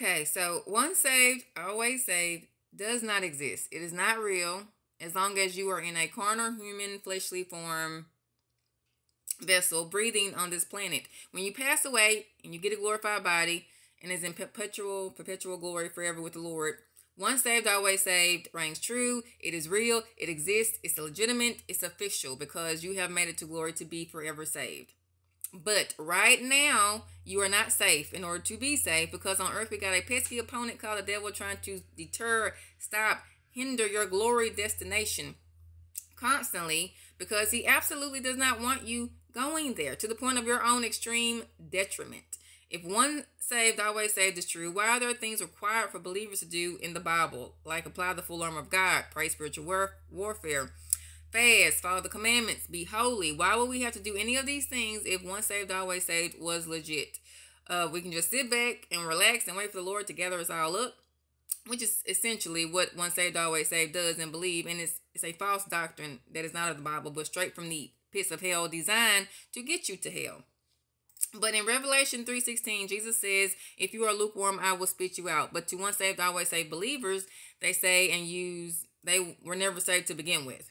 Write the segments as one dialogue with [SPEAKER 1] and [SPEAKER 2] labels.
[SPEAKER 1] Okay, so once saved, always saved does not exist. It is not real as long as you are in a carnal, human, fleshly form vessel breathing on this planet. When you pass away and you get a glorified body and is in perpetual, perpetual glory forever with the Lord, once saved, always saved reigns true. It is real. It exists. It's legitimate. It's official because you have made it to glory to be forever saved. But right now, you are not safe in order to be safe because on earth we got a pesky opponent called the devil trying to deter, stop, hinder your glory destination constantly because he absolutely does not want you going there to the point of your own extreme detriment. If one saved, always saved is true, why are there things required for believers to do in the Bible, like apply the full armor of God, pray spiritual war- warfare, fast, follow the commandments, be holy? Why would we have to do any of these things if once saved, always saved was legit? Uh, we can just sit back and relax and wait for the Lord to gather us all up, which is essentially what once saved, always saved does and believe. And it's, it's a false doctrine that is not of the Bible, but straight from the pits of hell designed to get you to hell. But in Revelation 3:16, Jesus says, "If you are lukewarm, I will spit you out." But to once saved, always saved believers, they say and use they were never saved to begin with.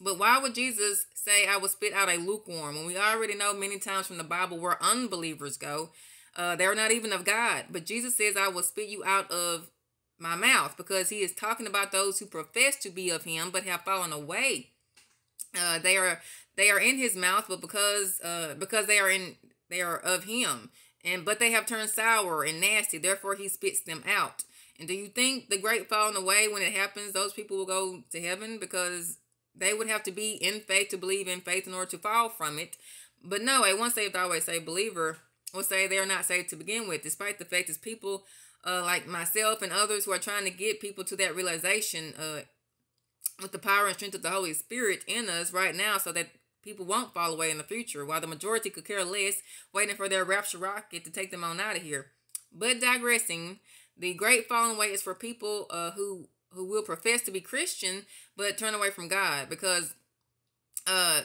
[SPEAKER 1] But why would Jesus say, "I will spit out a lukewarm" when we already know many times from the Bible where unbelievers go, uh, they're not even of God. But Jesus says, "I will spit you out of my mouth," because He is talking about those who profess to be of Him but have fallen away. Uh, they are they are in His mouth, but because uh, because they are in they are of him. And but they have turned sour and nasty, therefore he spits them out. And do you think the great falling away when it happens, those people will go to heaven because they would have to be in faith to believe in faith in order to fall from it? But no, a once saved, always saved believer will say they are not saved to begin with, despite the fact that people uh, like myself and others who are trying to get people to that realization uh, with the power and strength of the Holy Spirit in us right now so that people won't fall away in the future, while the majority could care less, waiting for their rapture rocket to take them on out of here. But digressing, the great falling away is for people uh, who who will profess to be Christian but turn away from God because uh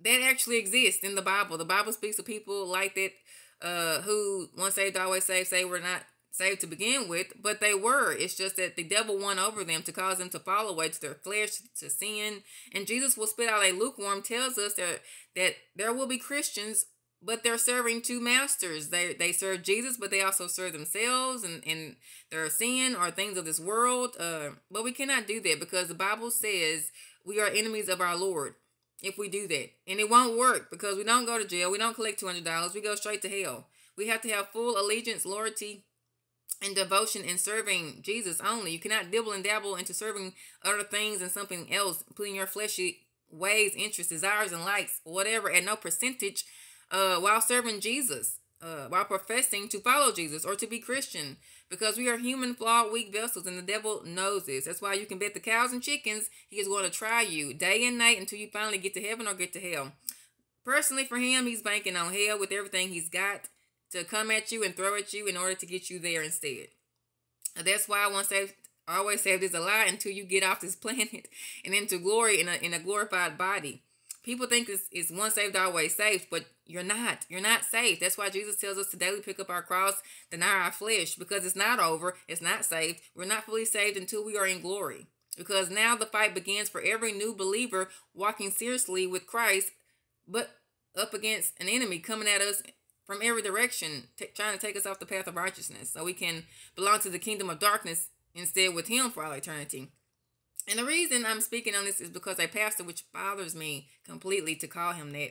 [SPEAKER 1] that actually exists in the Bible. The Bible speaks of people like that uh who once saved always saved say we're not saved to begin with, but they were. It's just that the devil won over them to cause them to fall away to their flesh, to sin. And Jesus will spit out a lukewarm, tells us that, that there will be Christians, but they're serving two masters. They they serve Jesus, but they also serve themselves and, and their sin or things of this world. Uh, but we cannot do that because the Bible says we are enemies of our Lord if we do that. And it won't work because we don't go to jail. We don't collect $200. We go straight to hell. We have to have full allegiance, loyalty, and devotion in serving Jesus only. You cannot dibble and dabble into serving other things and something else, putting your fleshy ways, interests, desires, and likes, whatever, at no percentage uh, while serving Jesus, uh, while professing to follow Jesus or to be Christian. Because we are human, flawed, weak vessels, and the devil knows this. That's why you can bet the cows and chickens he is going to try you day and night until you finally get to heaven or get to hell. Personally, for him, he's banking on hell with everything he's got to come at you and throw at you in order to get you there instead. That's why I want to say, I always say there's a lie until you get off this planet and into glory in a, in a glorified body. People think it's, it's one saved, always saved, but you're not. You're not saved. That's why Jesus tells us to daily pick up our cross, deny our flesh, because it's not over. It's not saved. We're not fully saved until we are in glory. Because now the fight begins for every new believer walking seriously with Christ, but up against an enemy coming at us from every direction, trying to take us off the path of righteousness so we can belong to the kingdom of darkness instead with Him for all eternity. And the reason I'm speaking on this is because a pastor, which bothers me completely to call him that,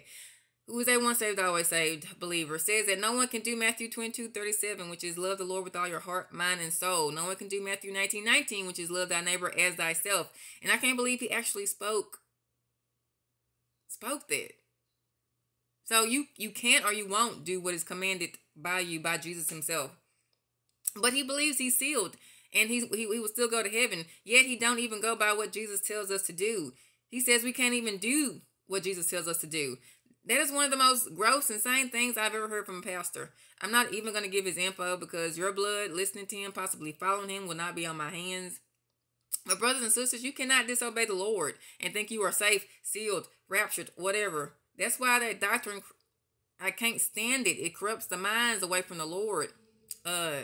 [SPEAKER 1] who is a once saved, always saved believer, says that no one can do Matthew 22 37, which is love the Lord with all your heart, mind, and soul. No one can do Matthew 19 19, which is love thy neighbor as thyself. And I can't believe he actually spoke spoke that. So you you can't or you won't do what is commanded by you by Jesus himself. But he believes he's sealed and he, he, he will still go to heaven. Yet he don't even go by what Jesus tells us to do. He says we can't even do what Jesus tells us to do. That is one of the most gross, insane things I've ever heard from a pastor. I'm not even going to give his info because your blood, listening to him, possibly following him, will not be on my hands. But, brothers and sisters, you cannot disobey the Lord and think you are safe, sealed, raptured, whatever. That's why that doctrine, I can't stand it. It corrupts the minds away from the Lord. uh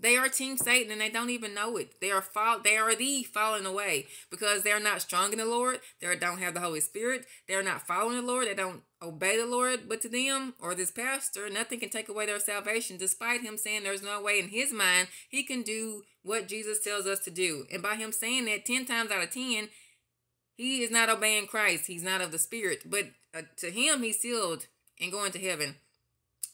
[SPEAKER 1] they are team Satan and they don't even know it. They are fall they are the falling away because they're not strong in the Lord. They don't have the Holy Spirit. They're not following the Lord. They don't obey the Lord. But to them or this pastor, nothing can take away their salvation, despite him saying there's no way in his mind he can do what Jesus tells us to do. And by him saying that 10 times out of 10, he is not obeying Christ. He's not of the Spirit. But uh, to him, he's sealed and going to heaven.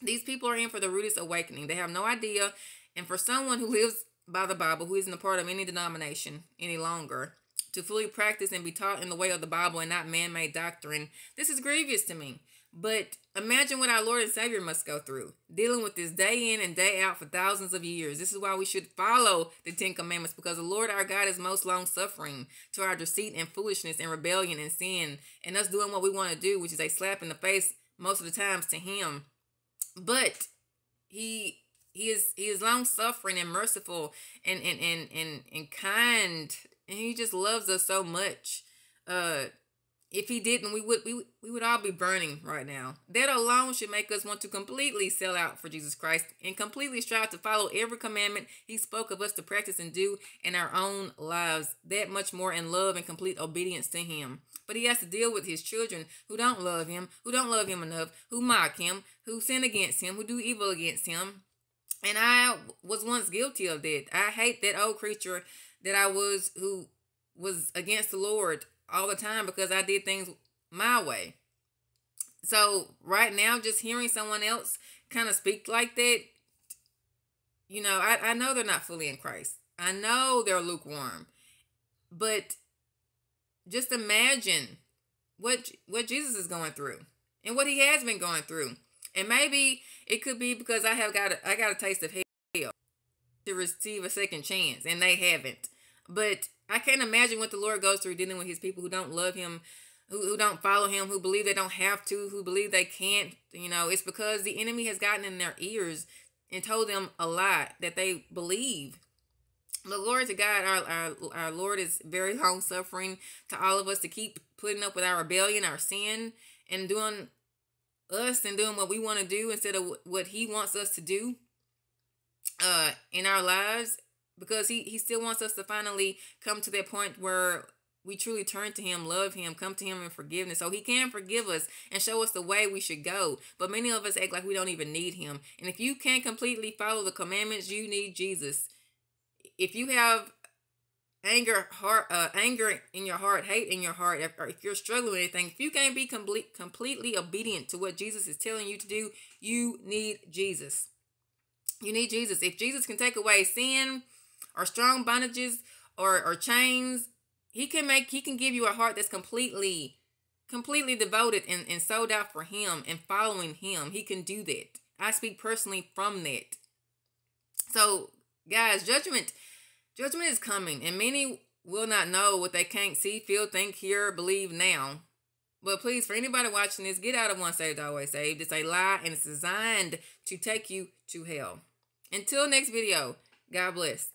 [SPEAKER 1] These people are in for the rudest awakening. They have no idea and for someone who lives by the Bible, who isn't a part of any denomination any longer, to fully practice and be taught in the way of the Bible and not man made doctrine, this is grievous to me. But imagine what our Lord and Savior must go through, dealing with this day in and day out for thousands of years. This is why we should follow the Ten Commandments, because the Lord our God is most long suffering to our deceit and foolishness and rebellion and sin, and us doing what we want to do, which is a slap in the face most of the times to Him. But He he is he is long suffering and merciful and and and and, and kind and he just loves us so much. Uh if he didn't we would we, we would all be burning right now. That alone should make us want to completely sell out for jesus christ and completely strive to follow every commandment he spoke of us to practice and do in our own lives that much more in love and complete obedience to him. But he has to deal with his children who don't love him who don't love him enough who mock him who sin against him who do evil against him and I was once guilty of that. I hate that old creature that I was who was against the Lord all the time because I did things my way. So right now, just hearing someone else kind of speak like that, you know, I, I know they're not fully in Christ. I know they're lukewarm. But just imagine what what Jesus is going through and what he has been going through. And maybe it could be because I have got a, I got a taste of hell to receive a second chance, and they haven't. But I can't imagine what the Lord goes through dealing with His people who don't love Him, who, who don't follow Him, who believe they don't have to, who believe they can't. You know, it's because the enemy has gotten in their ears and told them a lot that they believe. The Lord to God, our, our, our Lord is very long suffering to all of us to keep putting up with our rebellion, our sin, and doing us and doing what we want to do instead of what he wants us to do uh in our lives because he he still wants us to finally come to that point where we truly turn to him, love him, come to him in forgiveness. So he can forgive us and show us the way we should go. But many of us act like we don't even need him. And if you can't completely follow the commandments, you need Jesus. If you have anger heart uh, anger in your heart hate in your heart. If, if you're struggling with anything if you can't be complete completely obedient to what jesus is telling you to do you need jesus. You need jesus. If jesus can take away sin or strong bondages or or chains he can make he can give you a heart that's completely completely devoted and, and sold out for him and following him. He can do that. I speak personally from that. So guys judgment Judgment is coming, and many will not know what they can't see, feel, think, hear, believe now. But please, for anybody watching this, get out of Once Saved, Always Saved. It's a lie, and it's designed to take you to hell. Until next video, God bless.